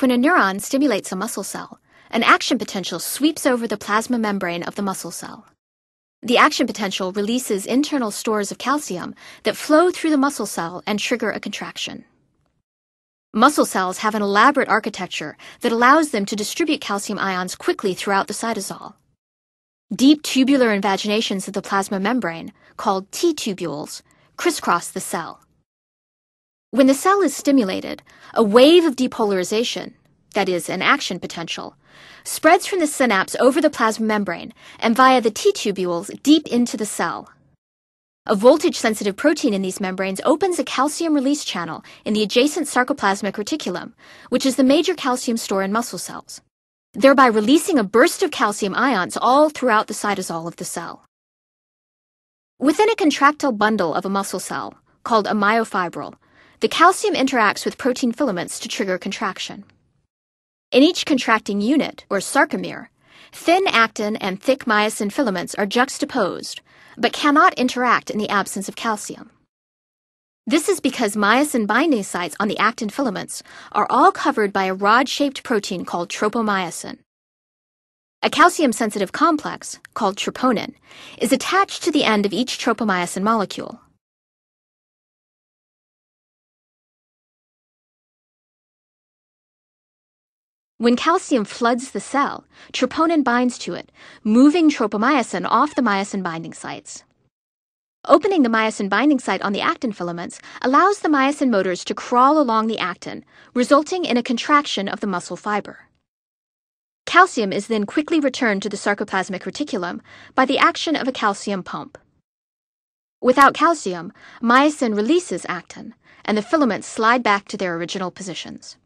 When a neuron stimulates a muscle cell, an action potential sweeps over the plasma membrane of the muscle cell. The action potential releases internal stores of calcium that flow through the muscle cell and trigger a contraction. Muscle cells have an elaborate architecture that allows them to distribute calcium ions quickly throughout the cytosol. Deep tubular invaginations of the plasma membrane, called T-tubules, crisscross the cell. When the cell is stimulated, a wave of depolarization, that is, an action potential, spreads from the synapse over the plasma membrane and via the T-tubules deep into the cell. A voltage-sensitive protein in these membranes opens a calcium release channel in the adjacent sarcoplasmic reticulum, which is the major calcium store in muscle cells, thereby releasing a burst of calcium ions all throughout the cytosol of the cell. Within a contractile bundle of a muscle cell, called a myofibril, the calcium interacts with protein filaments to trigger contraction. In each contracting unit, or sarcomere, thin actin and thick myosin filaments are juxtaposed, but cannot interact in the absence of calcium. This is because myosin binding sites on the actin filaments are all covered by a rod-shaped protein called tropomyosin. A calcium-sensitive complex, called troponin, is attached to the end of each tropomyosin molecule. When calcium floods the cell, troponin binds to it, moving tropomyosin off the myosin binding sites. Opening the myosin binding site on the actin filaments allows the myosin motors to crawl along the actin, resulting in a contraction of the muscle fiber. Calcium is then quickly returned to the sarcoplasmic reticulum by the action of a calcium pump. Without calcium, myosin releases actin, and the filaments slide back to their original positions.